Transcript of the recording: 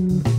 Mm-hmm.